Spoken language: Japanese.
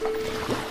あっ。